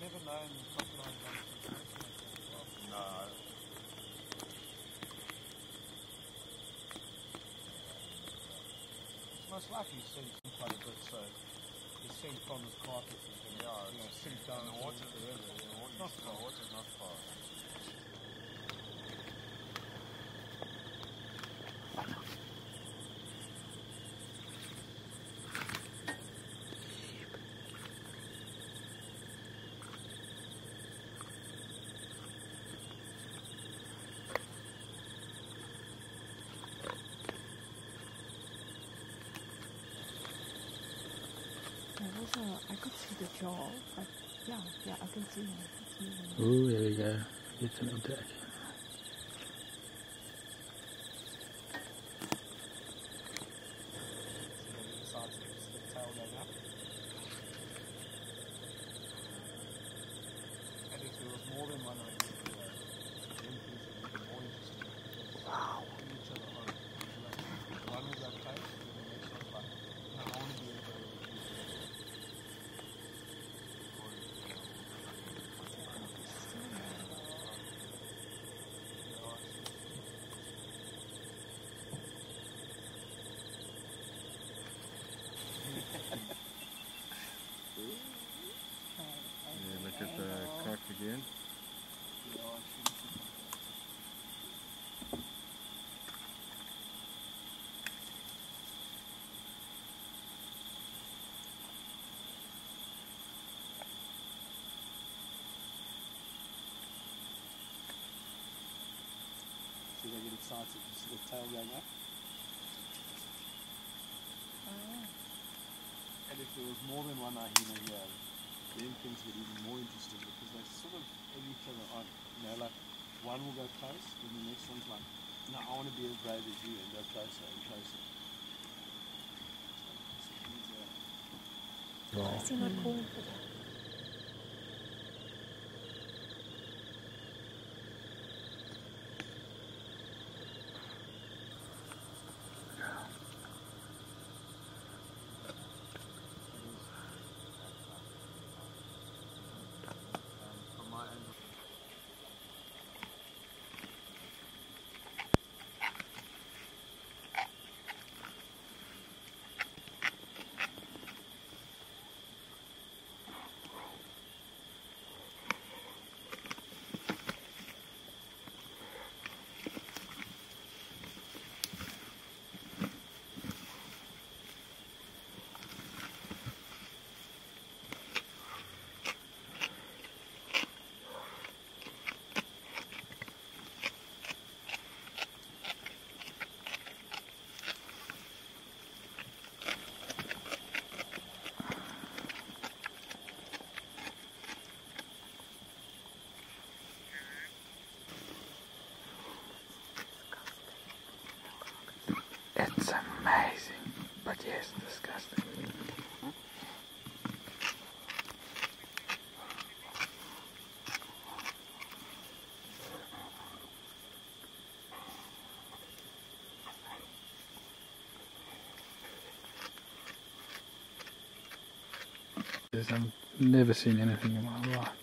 never known crocodiles like to No. Most likely you've seen them quite a bit, so you've seen from carcasses and Yeah, you know, and down the water, the the river. river, Yeah. the water, Not the far. water's not far. There was a, I could see the but yeah, yeah, I can see. Ooh, there we go. It's an attack. So they decide to just the tail going up. And if there was more than one hyena, then things would be more interesting. Wow. Each other on. Like, one was up close, and the next one's like, no, I want to be able to go with you. Yeah, look at the cock again. So they get excited to see the tail going up. Ah. And if there was more than one hyena here, then things get even more interesting because they sort of egg each other on. You know, like one will go close, then the next one's like, no, I want to be as brave as you and go closer and closer. So these are- Why is he not calling for that? I've never seen anything in my life.